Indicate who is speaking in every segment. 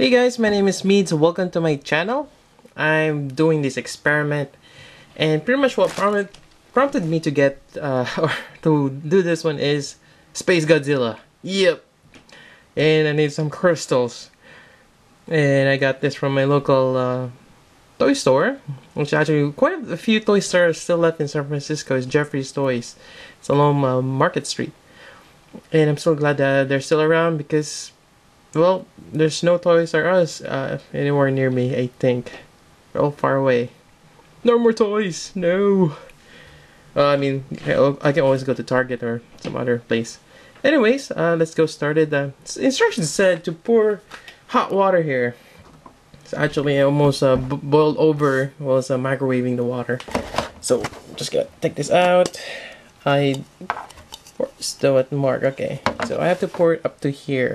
Speaker 1: Hey guys, my name is Meads. Welcome to my channel. I'm doing this experiment and pretty much what prompted, prompted me to get uh, or to do this one is Space Godzilla. Yep. And I need some crystals. And I got this from my local uh, toy store, which actually quite a few toy stores still left in San Francisco. It's Jeffrey's Toys. It's along uh, Market Street. And I'm so glad that they're still around because well, there's no Toys R Us uh, anywhere near me, I think. They're all far away. No more toys! No! Uh, I mean, I can always go to Target or some other place. Anyways, uh, let's go started. Uh, instructions said to pour hot water here. It's actually almost uh, boiled over while it's uh, microwaving the water. So, just gonna take this out. I still at mark. Okay, so I have to pour it up to here.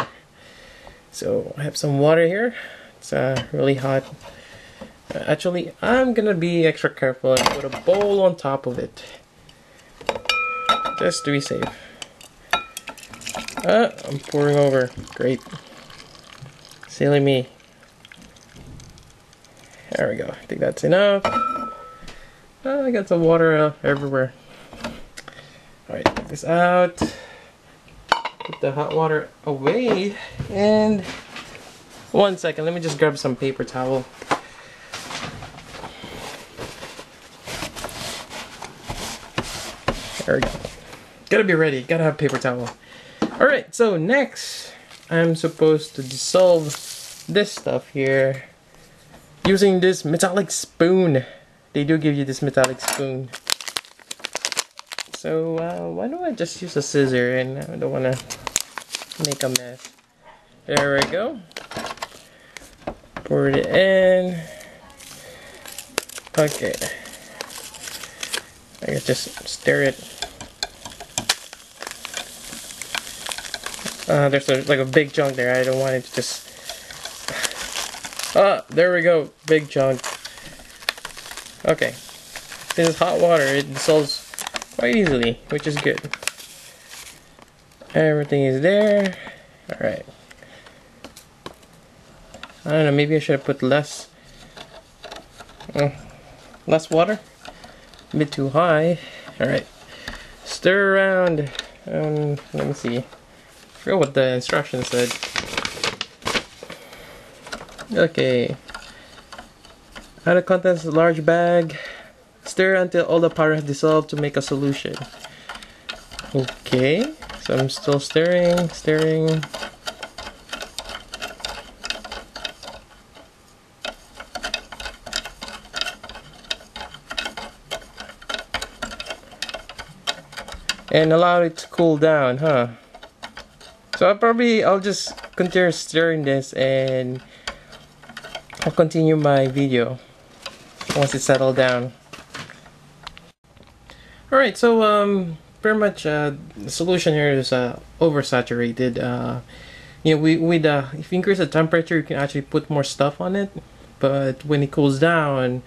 Speaker 1: So I have some water here. It's uh, really hot. Uh, actually, I'm gonna be extra careful and put a bowl on top of it. Just to be safe. Uh, I'm pouring over. Great. Silly me. There we go. I think that's enough. Uh, I got some water uh, everywhere. Alright, take this out the hot water away. And one second let me just grab some paper towel. There we go. Gotta be ready gotta have paper towel. All right so next I'm supposed to dissolve this stuff here using this metallic spoon. They do give you this metallic spoon. So uh, why don't I just use a scissor and I don't want to make a mess. There we go. Pour it in. Okay. I guess just stir it. Uh, there's a, like a big chunk there. I don't want it to just... Ah, there we go. Big chunk. Okay. This is hot water. It dissolves quite easily, which is good. Everything is there. Alright. I don't know, maybe I should have put less uh, less water. A bit too high. Alright. Stir around. Um, let me see. I forgot what the instructions said. Okay. Add the contents of large bag. Stir until all the powder has dissolved to make a solution. Okay, so I'm still stirring, stirring. And allow it to cool down, huh? So I'll probably, I'll just continue stirring this and I'll continue my video once it settled down. Alright, so um, pretty much uh, the solution here is uh, oversaturated. Uh, you know, we, with, if you increase the temperature, you can actually put more stuff on it. But when it cools down,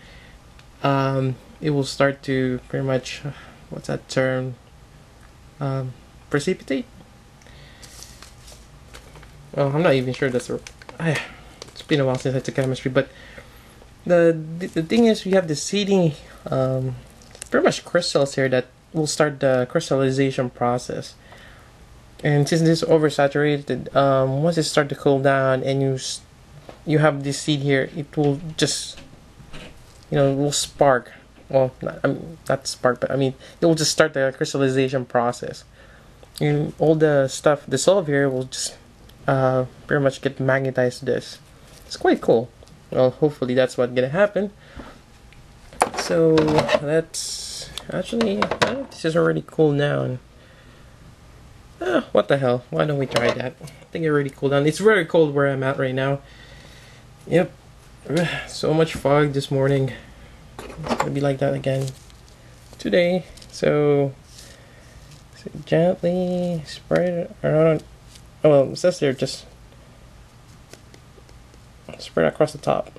Speaker 1: um, it will start to pretty much, what's that term? Um, precipitate? Well, I'm not even sure that's a... It's been a while since I took chemistry, but the, the, the thing is, we have the seeding um, pretty much crystals here that will start the crystallization process. And since this is oversaturated, um, once it start to cool down and you you have this seed here, it will just you know will spark. Well, not, I mean not spark, but I mean it will just start the crystallization process. And all the stuff dissolve here will just uh, pretty much get magnetized this. It's quite cool. Well, hopefully that's what's gonna happen. So let's actually uh, this is already cooled down. Ah, what the hell? Why don't we try that? I think it already cooled down. It's very cold where I'm at right now. Yep. So much fog this morning. It's gonna be like that again today. So, so gently spread it around. Oh well, it says there just spread across the top.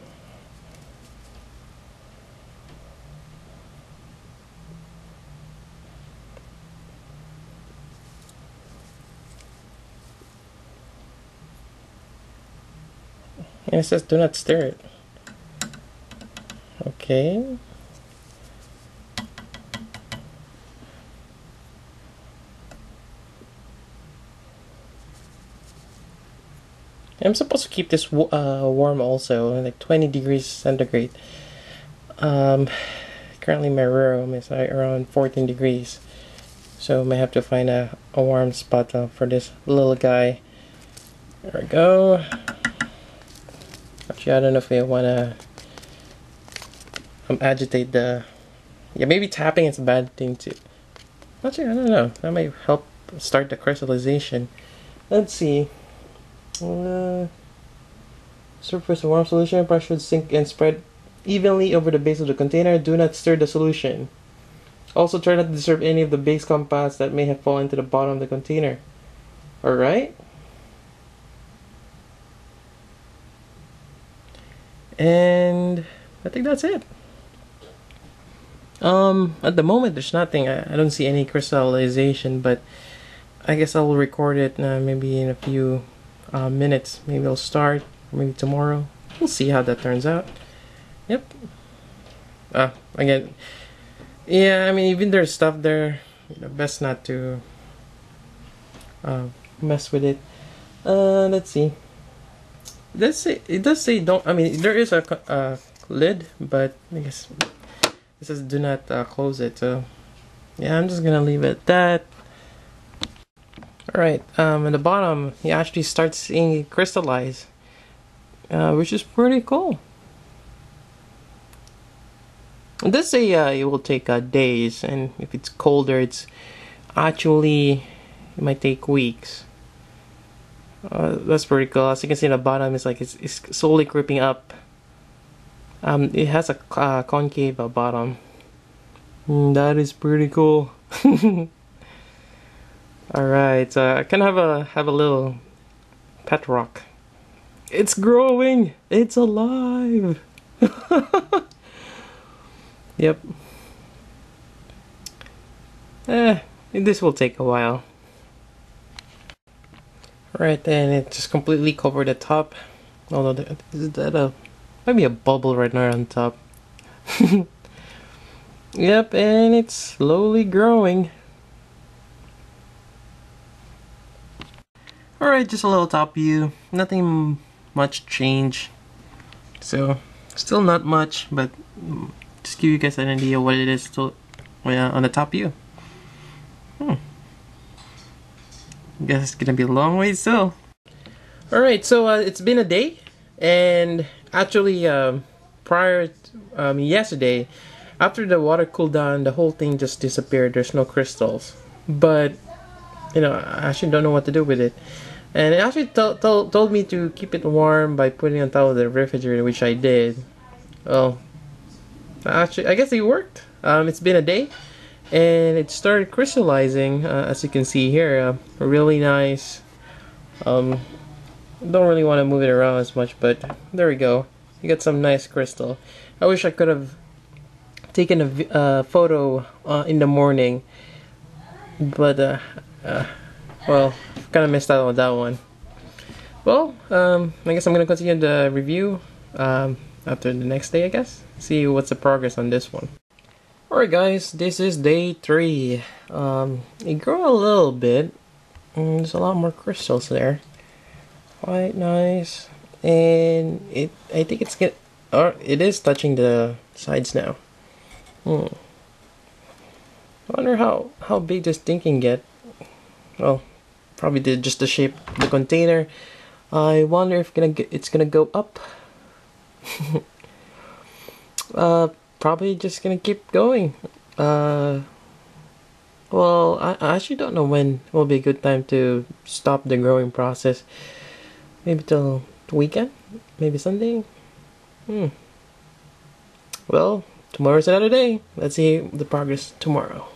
Speaker 1: And it says do not stir it. Okay. I'm supposed to keep this uh, warm also, like 20 degrees centigrade. Um, currently my room is like around 14 degrees. So I may have to find a, a warm spot uh, for this little guy. There we go. I don't know if I want to um, agitate the... Yeah, maybe tapping is a bad thing too. Actually, I don't know. That might help start the crystallization. Let's see. Uh, surface warm solution brush should sink and spread evenly over the base of the container. Do not stir the solution. Also try not to disturb any of the base compounds that may have fallen to the bottom of the container. Alright? And I think that's it. Um, at the moment there's nothing. I, I don't see any crystallization, but I guess I'll record it uh, maybe in a few uh, minutes. Maybe I'll start, maybe tomorrow. We'll see how that turns out. Yep. Uh, again, yeah, I mean, even there's stuff there, you know, best not to uh, mess with it. Uh, let's see. Let's say it does say don't. I mean, there is a uh, lid, but I guess it says do not uh, close it. So yeah, I'm just gonna leave it at that. Alright, um, at the bottom, you actually start seeing it crystallize, uh, which is pretty cool. It does say uh, it will take uh, days, and if it's colder, it's actually, it might take weeks. Uh, that's pretty cool. As you can see, the bottom, it's like it's, it's slowly creeping up. Um, it has a uh, concave uh, bottom. Mm, that is pretty cool. Alright, uh, I can have a have a little pet rock. It's growing! It's alive! yep. Eh, this will take a while. Right then, it just completely covered the top. Although, is that a maybe a bubble right now on top? yep, and it's slowly growing. Alright, just a little top view. Nothing much change. So, still not much, but mm, just give you guys an idea what it is still yeah, on the top view. Hmm. Guess it's gonna be a long way still. Alright, so uh, it's been a day, and actually, um, prior to, um, yesterday, after the water cooled down, the whole thing just disappeared. There's no crystals. But, you know, I actually don't know what to do with it. And it actually told me to keep it warm by putting on top of the refrigerator, which I did. Well, actually, I guess it worked. Um, it's been a day, and it started crystallizing, uh, as you can see here. Uh, really nice. Um, don't really want to move it around as much, but there we go. You got some nice crystal. I wish I could have taken a uh, photo uh, in the morning, but uh, uh well, kind of missed out on that one. Well, um, I guess I'm gonna continue the review um, after the next day, I guess. See what's the progress on this one. Alright guys, this is day 3. Um, it grew a little bit. Mm, there's a lot more crystals there. Quite nice. And it, I think it's get, or it is touching the sides now. Hmm. I wonder how, how big this thing can get. Well, probably did just the shape the container. I wonder if gonna get, it's gonna go up. uh, probably just gonna keep going. Uh, well, I, I actually don't know when will be a good time to stop the growing process. Maybe till the weekend? Maybe Sunday? Hmm. Well, tomorrow's another day. Let's see the progress tomorrow.